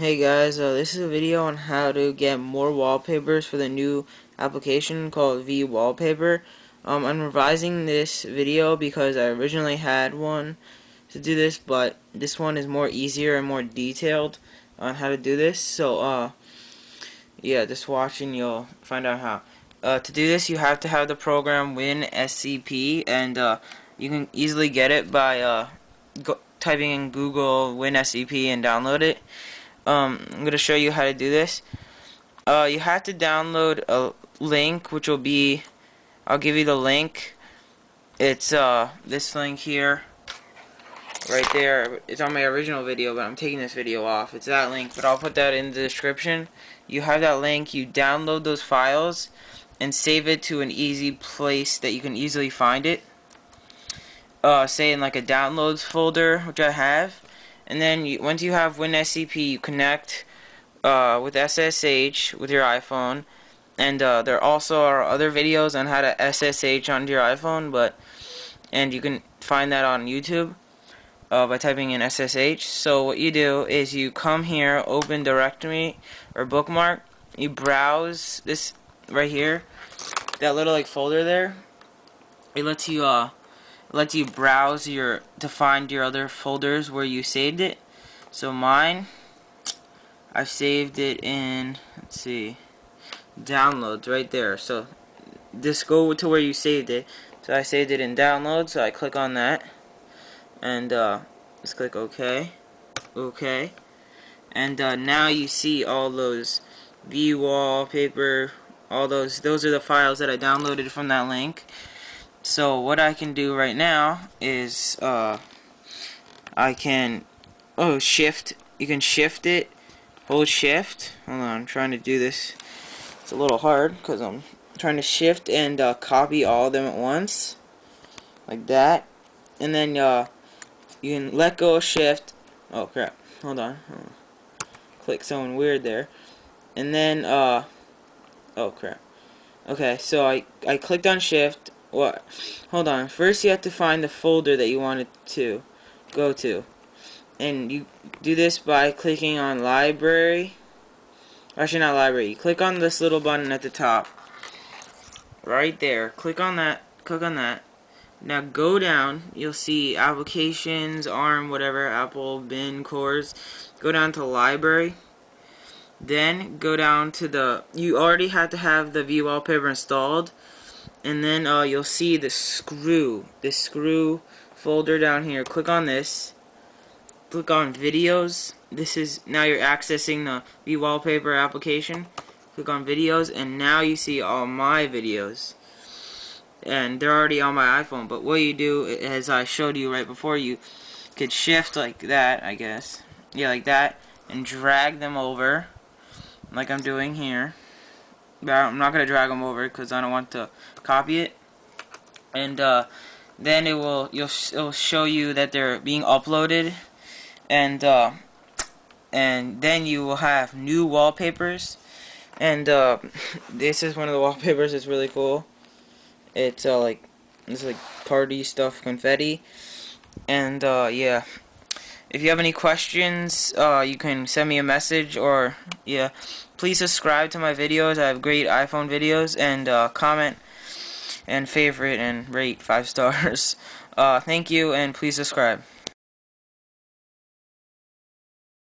Hey guys, uh, this is a video on how to get more wallpapers for the new application called vWallpaper. Um, I'm revising this video because I originally had one to do this, but this one is more easier and more detailed on how to do this. So, uh, yeah, just watching you'll find out how. Uh, to do this, you have to have the program WinSCP, and uh, you can easily get it by uh, typing in Google WinSCP and download it. Um, I'm going to show you how to do this. Uh, you have to download a link, which will be, I'll give you the link. It's uh, this link here, right there. It's on my original video, but I'm taking this video off. It's that link, but I'll put that in the description. You have that link, you download those files, and save it to an easy place that you can easily find it. Uh, say in like a downloads folder, which I have and then you, once you have WinSCP, you connect uh, with SSH with your iPhone. And uh, there also are other videos on how to SSH onto your iPhone, but and you can find that on YouTube uh, by typing in SSH. So what you do is you come here, open directory or bookmark, you browse this right here, that little like folder there. It lets you uh lets you browse your to find your other folders where you saved it. So mine, I've saved it in, let's see, downloads right there. So just go to where you saved it. So I saved it in downloads, so I click on that. And uh, let's click OK. OK. And uh, now you see all those V wallpaper, all those, those are the files that I downloaded from that link. So what I can do right now is uh, I can oh shift you can shift it hold shift. Hold on I'm trying to do this. It's a little hard because I'm trying to shift and uh, copy all of them at once like that. And then uh, you can let go of shift. Oh crap. Hold on, hold on. click something weird there. And then uh oh crap. Okay so I I clicked on shift what? Hold on. First, you have to find the folder that you want it to go to. And you do this by clicking on library. Actually, not library. You click on this little button at the top. Right there. Click on that. Click on that. Now go down. You'll see applications, ARM, whatever, Apple, bin, cores. Go down to library. Then go down to the. You already have to have the vWallpaper installed and then uh, you'll see the skrew, the skrew folder down here. Click on this. Click on videos. This is now you're accessing the wallpaper application. Click on videos, and now you see all my videos. And they're already on my iPhone. But what you do, as I showed you right before, you could shift like that, I guess. Yeah, like that, and drag them over, like I'm doing here. I'm not going to drag them over because I don't want to copy it. And uh, then it will you'll it'll show you that they're being uploaded, and uh, and then you will have new wallpapers. And uh, this is one of the wallpapers. It's really cool. It's uh, like it's like party stuff, confetti, and uh, yeah. If you have any questions, uh, you can send me a message or, yeah, please subscribe to my videos. I have great iPhone videos and uh, comment and favorite and rate five stars. Uh, thank you and please subscribe.